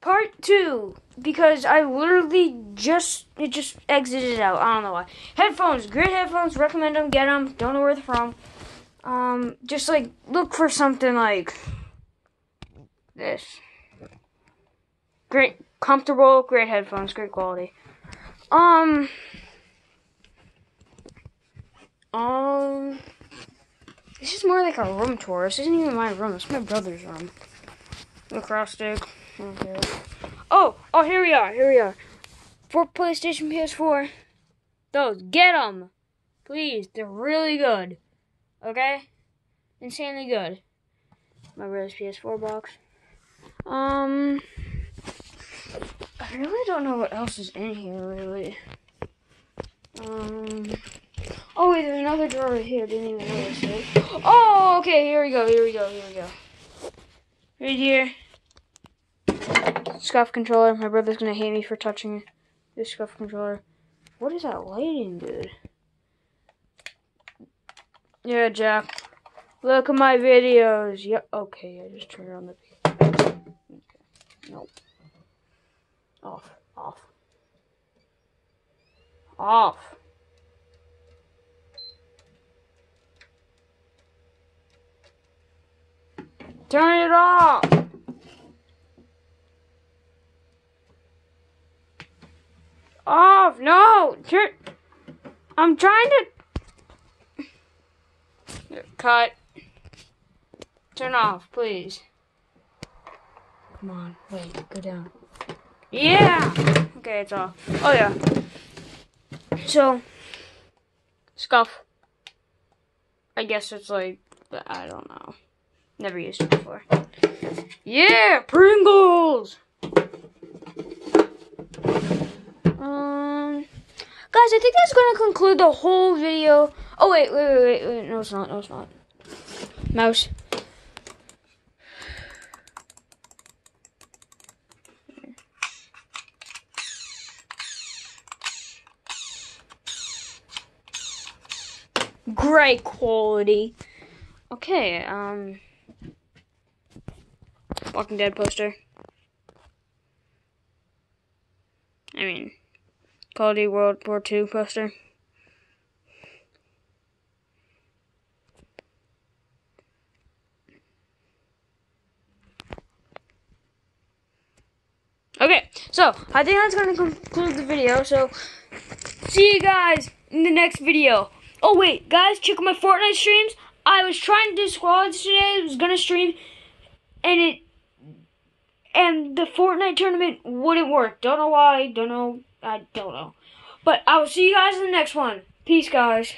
part two because I literally just it just exited out. I don't know why. Headphones, great headphones. Recommend them. Get them. Don't know where they're from. Um, just like look for something like this. Great, comfortable, great headphones, great quality. Um. Um. This is more like a room tour. This isn't even my room. It's my brother's room. Lacrosse stick. Okay. Oh, oh, here we are. Here we are. For PlayStation PS4. Those, get them, please. They're really good. Okay, insanely good. My brother's PS4 box. Um, I really don't know what else is in here. Really. Um. Oh wait, there's another drawer right here. Didn't even notice it. Oh, okay. Here we go. Here we go. Here we go. Right here. Scuff controller. My brother's gonna hate me for touching this Scuf controller. What is that lighting, dude? Yeah, Jack. Look at my videos. Yep. Okay, I just turned on the. Okay. Nope. Off. Off. Off. Turn it off! Off! No! Turn. I'm trying to. Cut. Turn off, please. Come on, wait, go down. Yeah! Okay, it's off. Oh, yeah. So, Scuf. I guess it's like, I don't know. Never used it before. Yeah, Pringles! Um, guys, I think that's going to conclude the whole video. Oh, wait, wait, wait, wait, wait. No, it's not. No, it's not. Mouse. Great quality. Okay, um... Walking Dead poster. I mean, Call of Duty World War II poster. Okay, so I think that's going to conclude the video. So, see you guys in the next video. Oh, wait, guys, check out my Fortnite streams. I was trying to do squads today. I was to stream, and it and the Fortnite tournament wouldn't work. Don't know why. Don't know. I don't know. But I will see you guys in the next one. Peace, guys.